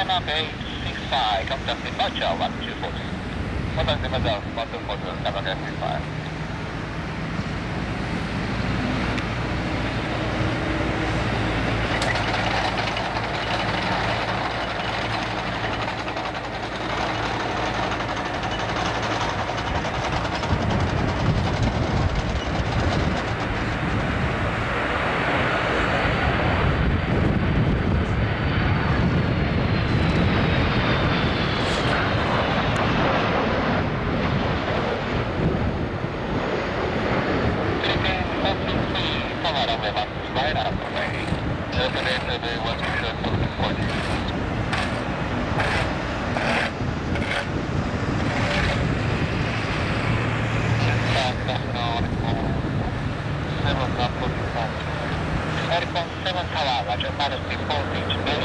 65, contact departure 124. Contact departure 124, Namaka 65. Aircon 7 Tałaga, Czerpany 6 Voltage, 5 4 2 Sara.